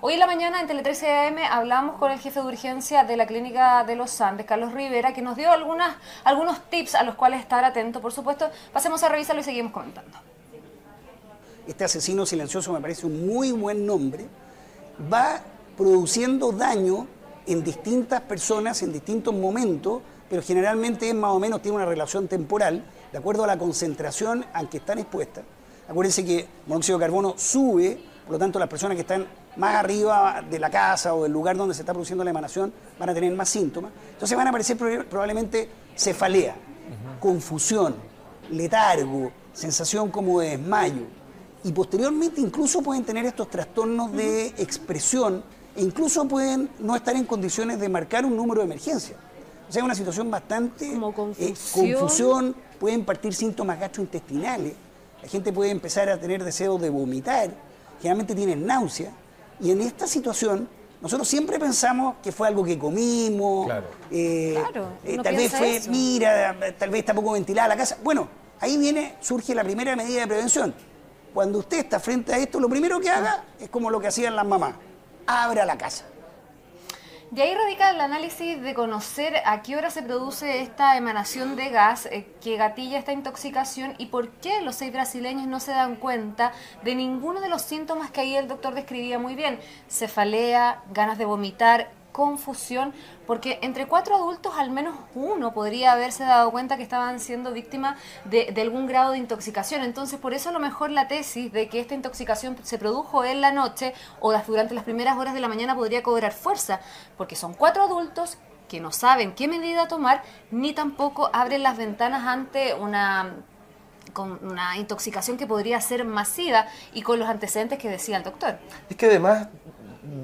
Hoy en la mañana en Tele 13 AM hablamos con el jefe de urgencia de la Clínica de los Andes, Carlos Rivera, que nos dio algunas, algunos tips a los cuales estar atento, por supuesto. Pasemos a revisarlo y seguimos comentando. Este asesino silencioso me parece un muy buen nombre. Va produciendo daño en distintas personas en distintos momentos, pero generalmente es más o menos tiene una relación temporal, de acuerdo a la concentración a que están expuestas. Acuérdense que monóxido de carbono sube por lo tanto, las personas que están más arriba de la casa o del lugar donde se está produciendo la emanación van a tener más síntomas. Entonces van a aparecer probablemente cefalea, confusión, letargo, sensación como de desmayo. Y posteriormente incluso pueden tener estos trastornos de expresión e incluso pueden no estar en condiciones de marcar un número de emergencia. O sea, es una situación bastante... Como eh, confusión. pueden partir síntomas gastrointestinales, la gente puede empezar a tener deseos de vomitar, generalmente tienen náusea, y en esta situación nosotros siempre pensamos que fue algo que comimos, claro. Eh, eh, tal vez fue, mira, tal vez está poco ventilada la casa. Bueno, ahí viene, surge la primera medida de prevención. Cuando usted está frente a esto, lo primero que haga es como lo que hacían las mamás, abra la casa. De ahí radica el análisis de conocer a qué hora se produce esta emanación de gas eh, que gatilla esta intoxicación y por qué los seis brasileños no se dan cuenta de ninguno de los síntomas que ahí el doctor describía muy bien. Cefalea, ganas de vomitar, confusión, porque entre cuatro adultos al menos uno podría haberse dado cuenta que estaban siendo víctimas de, algún grado de intoxicación. Entonces, por eso a lo mejor la tesis de que esta intoxicación se produjo en la noche o durante las primeras horas de la mañana podría cobrar fuerza, porque son cuatro adultos que no saben qué medida tomar, ni tampoco abren las ventanas ante una una intoxicación que podría ser masiva y con los antecedentes que decía el doctor. Es que además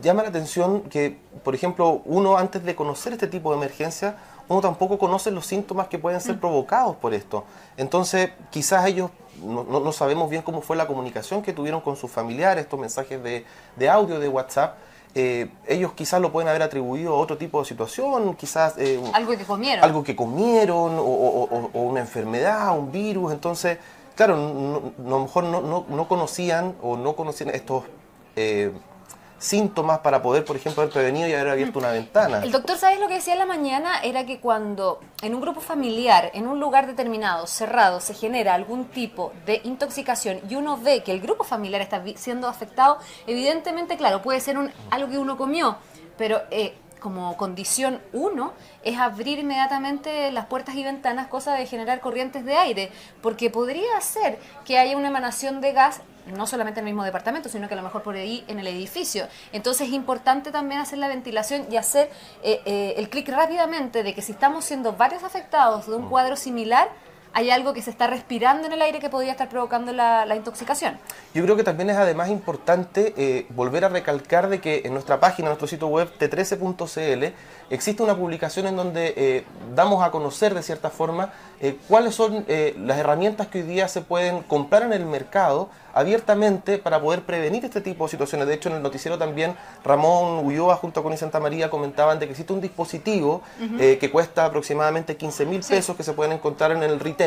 llama la atención que, por ejemplo, uno antes de conocer este tipo de emergencia, uno tampoco conoce los síntomas que pueden ser mm. provocados por esto. Entonces, quizás ellos no, sabemos bien cómo fue la comunicación que tuvieron con sus familiares, estos mensajes de, audio de WhatsApp. Eh, ellos quizás lo pueden haber atribuido a otro tipo de situación, quizás... Eh, algo que comieron. Algo que comieron, o, una enfermedad, un virus. Entonces, claro, a lo mejor no, conocían o no conocían estos... Eh, síntomas para poder, por ejemplo, haber prevenido y haber abierto una ventana. El doctor, ¿sabes lo que decía en la mañana? Era que cuando en un grupo familiar, en un lugar determinado, cerrado, se genera algún tipo de intoxicación y uno ve que el grupo familiar está siendo afectado, evidentemente, claro, puede ser un, algo que uno comió, pero eh, como condición uno es abrir inmediatamente las puertas y ventanas, cosa de generar corrientes de aire, porque podría ser que haya una emanación de gas no solamente en el mismo departamento, sino que a lo mejor por ahí en el edificio. Entonces es importante también hacer la ventilación y hacer eh, eh, el clic rápidamente de que si estamos siendo varios afectados de un mm. cuadro similar, hay algo que se está respirando en el aire que podría estar provocando la, intoxicación. Yo creo que también es además importante eh, volver a recalcar de que en nuestra página, en nuestro sitio web t13.cl, existe una publicación en donde eh, damos a conocer de cierta forma eh, cuáles son las herramientas que hoy día se pueden comprar en el mercado abiertamente para poder prevenir este tipo de situaciones. De hecho, en el noticiero también Ramón Ulloa junto con Santa María comentaban de que existe un dispositivo que cuesta aproximadamente 15 mil pesos que se pueden encontrar en el retail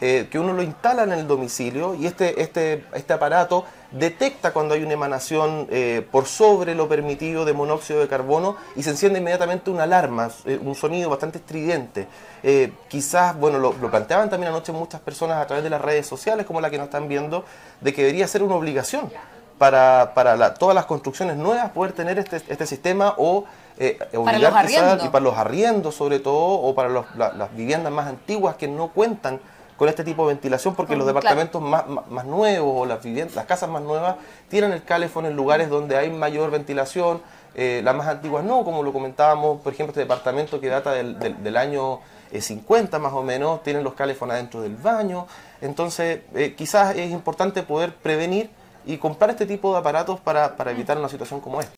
eh, que uno lo instala en el domicilio y este, este, este aparato detecta cuando hay una emanación eh, por sobre lo permitido de monóxido de carbono y se enciende inmediatamente una alarma, eh, un sonido bastante estridente. quizás, bueno, lo, planteaban también anoche muchas personas a través de las redes sociales, como la que nos están viendo, de que debería ser una obligación para, para todas las construcciones nuevas poder tener este, este sistema o obligar para y para los arriendos sobre todo o para las viviendas más antiguas que no cuentan con este tipo de ventilación porque los departamentos más, más, nuevos o las viviendas, las casas más nuevas tienen el calefón en lugares donde hay mayor ventilación, eh, las más antiguas no, como lo comentábamos, por ejemplo, este departamento que data del, del, año 50 eh, más o menos, tienen los calefón adentro del baño, entonces eh, quizás es importante poder prevenir y comprar este tipo de aparatos para, para evitar una situación como esta.